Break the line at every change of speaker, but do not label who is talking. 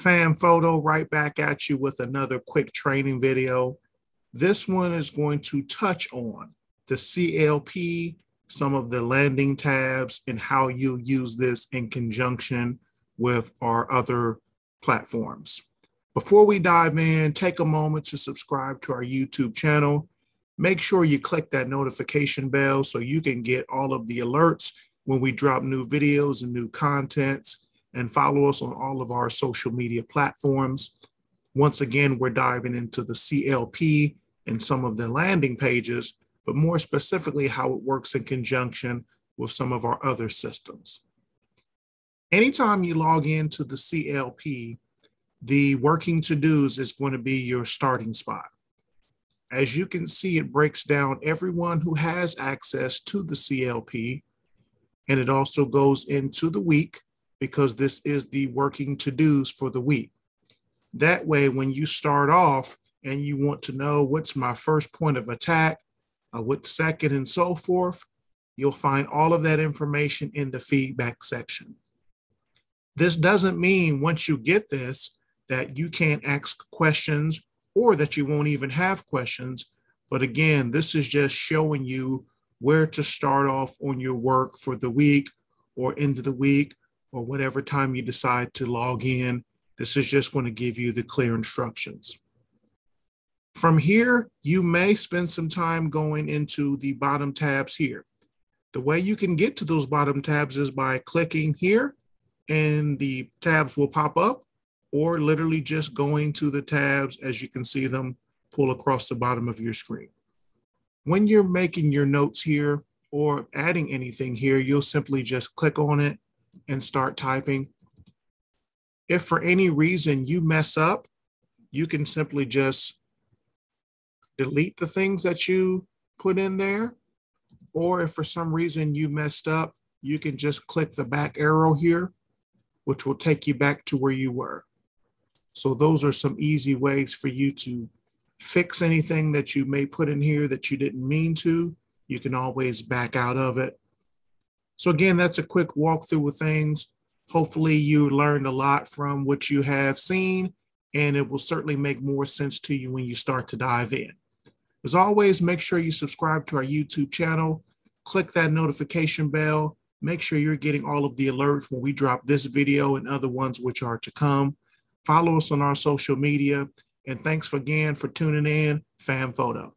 Fam Photo right back at you with another quick training video. This one is going to touch on the CLP, some of the landing tabs, and how you'll use this in conjunction with our other platforms. Before we dive in, take a moment to subscribe to our YouTube channel. Make sure you click that notification bell so you can get all of the alerts when we drop new videos and new contents and follow us on all of our social media platforms. Once again, we're diving into the CLP and some of the landing pages, but more specifically, how it works in conjunction with some of our other systems. Anytime you log into the CLP, the working to dos is going to be your starting spot. As you can see, it breaks down everyone who has access to the CLP, and it also goes into the week because this is the working to dos for the week. That way, when you start off and you want to know what's my first point of attack, uh, what's second, and so forth, you'll find all of that information in the feedback section. This doesn't mean once you get this that you can't ask questions or that you won't even have questions. But again, this is just showing you where to start off on your work for the week or into the week or whatever time you decide to log in. This is just going to give you the clear instructions. From here, you may spend some time going into the bottom tabs here. The way you can get to those bottom tabs is by clicking here and the tabs will pop up or literally just going to the tabs as you can see them pull across the bottom of your screen. When you're making your notes here or adding anything here, you'll simply just click on it and start typing. If for any reason you mess up, you can simply just delete the things that you put in there. Or if for some reason you messed up, you can just click the back arrow here, which will take you back to where you were. So those are some easy ways for you to fix anything that you may put in here that you didn't mean to. You can always back out of it so again, that's a quick walkthrough of things. Hopefully you learned a lot from what you have seen, and it will certainly make more sense to you when you start to dive in. As always, make sure you subscribe to our YouTube channel, click that notification bell, make sure you're getting all of the alerts when we drop this video and other ones which are to come. Follow us on our social media, and thanks again for tuning in, Fam Photo.